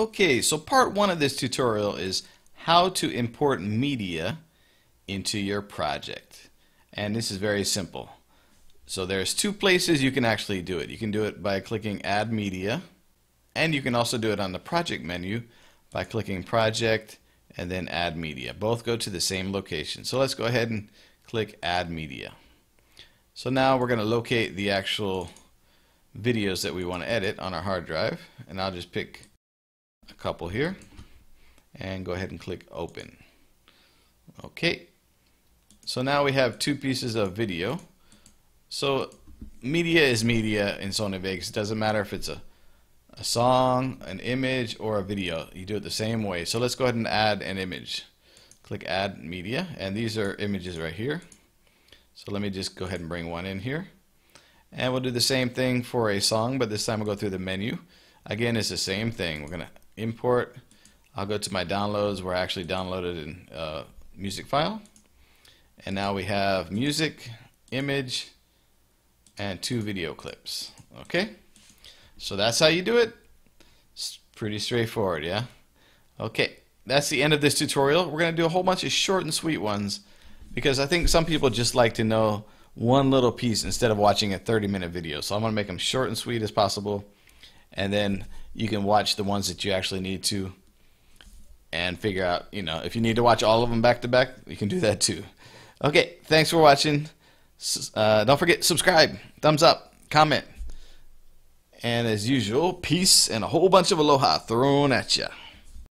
Okay, so part one of this tutorial is how to import media into your project. And this is very simple. So there's two places you can actually do it. You can do it by clicking Add Media, and you can also do it on the Project menu by clicking Project and then Add Media. Both go to the same location. So let's go ahead and click Add Media. So now we're going to locate the actual videos that we want to edit on our hard drive, and I'll just pick a couple here and go ahead and click open. Okay, so now we have two pieces of video. So media is media in Sony Vegas. It doesn't matter if it's a, a song, an image, or a video. You do it the same way. So let's go ahead and add an image. Click add media and these are images right here. So let me just go ahead and bring one in here. And we'll do the same thing for a song, but this time we'll go through the menu. Again, it's the same thing. We're going to import. I'll go to my downloads where I actually downloaded a uh, music file. And now we have music, image, and two video clips. Okay? So that's how you do it. It's pretty straightforward, yeah? Okay, that's the end of this tutorial. We're going to do a whole bunch of short and sweet ones because I think some people just like to know one little piece instead of watching a 30 minute video. So I'm going to make them short and sweet as possible and then you can watch the ones that you actually need to and figure out, you know, if you need to watch all of them back to back, you can do that too. Okay, thanks for watching. Uh, don't forget, subscribe, thumbs up, comment. And as usual, peace and a whole bunch of aloha thrown at you.